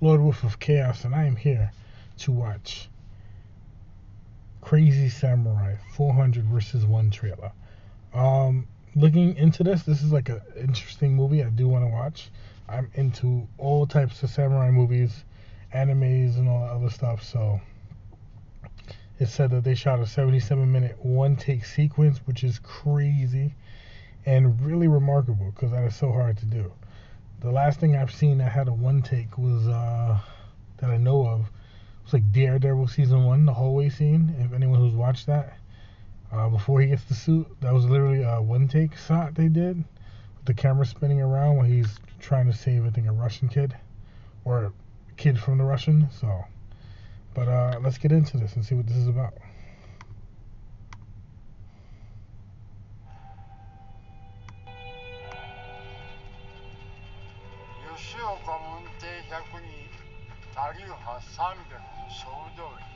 Lord Wolf of Chaos, and I am here to watch Crazy Samurai 400 versus 1 trailer. Um, looking into this, this is like an interesting movie I do want to watch. I'm into all types of samurai movies, animes, and all that other stuff, so it said that they shot a 77 minute one take sequence, which is crazy and really remarkable because that is so hard to do. The last thing I've seen that had a one take was uh, that I know of It's like Daredevil season one, the hallway scene. If anyone who's watched that, uh, before he gets the suit, that was literally a one take shot they did with the camera spinning around while he's trying to save I think a Russian kid or a kid from the Russian. So, but uh, let's get into this and see what this is about. 岡門弟百に他流派三百の総通り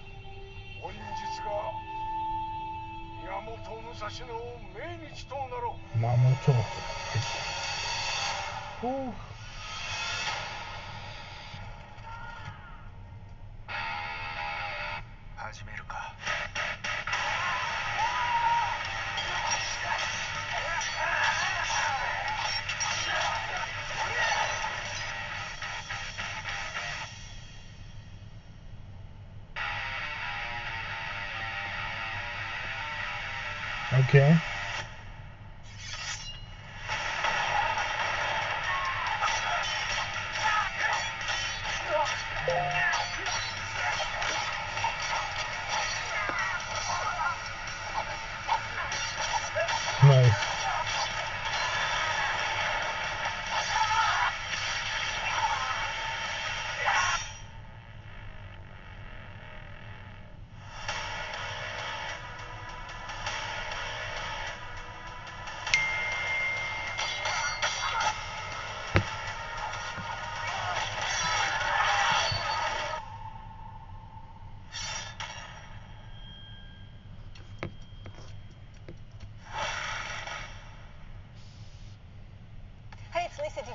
本日が宮本武蔵の命日となろう Mamoto. Ooh. 始め Okay. Nice.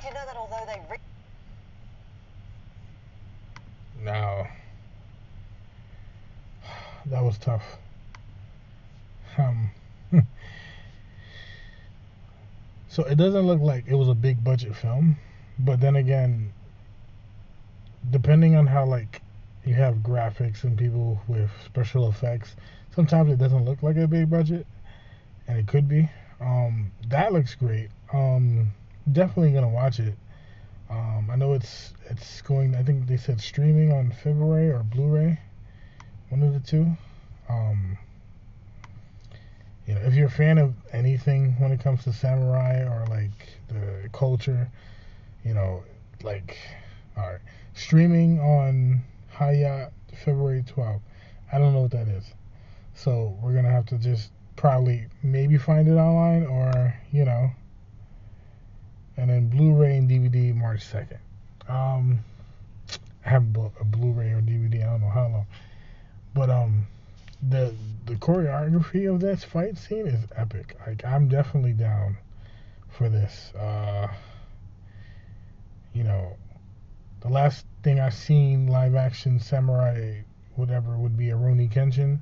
You know that although they re- Now, that was tough. Um, so it doesn't look like it was a big budget film, but then again, depending on how like you have graphics and people with special effects, sometimes it doesn't look like a big budget, and it could be. Um, that looks great. Um, definitely gonna watch it. Um, I know it's it's going. I think they said streaming on February or Blu-ray, one of the two. Um, you know, if you're a fan of anything when it comes to samurai or like the culture, you know, like, all right, streaming on Hi-YAH February 12th. I don't know what that is, so we're gonna have to just probably maybe find it online or you know and then Blu-ray and DVD March 2nd. Um, I have bu- a Blu-ray or DVD. I don't know how long, but um, the the choreography of this fight scene is epic. Like I'm definitely down for this. Uh, you know, the last thing I've seen live action samurai whatever would be a Rurouni Kenshin,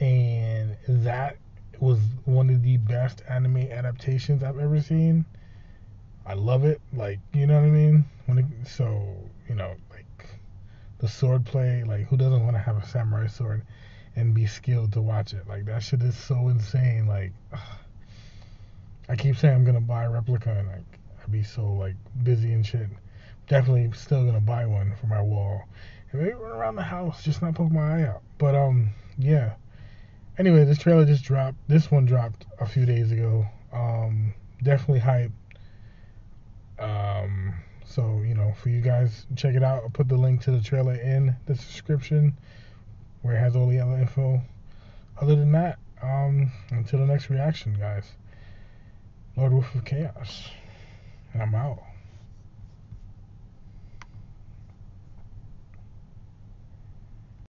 and that was one of the best anime adaptations I've ever seen. I love it. Like, you know what I mean? When it, so, you know, like the sword play, like who doesn't want to have a samurai sword and be skilled to watch it? Like that shit is so insane. Like ugh. I keep saying I'm gonna buy a replica and like I'd be so like busy and shit. Definitely still gonna buy one for my wall. And maybe run around the house, just not poke my eye out. But um yeah. Anyway, this trailer just dropped. This one dropped a few days ago. Um definitely hype. Um, so you know, for you guys, check it out. I'll put the link to the trailer in the description, where it has all the other info. Other than that, um, until the next reaction, guys. Lord Wolf of Chaos, and I'm out.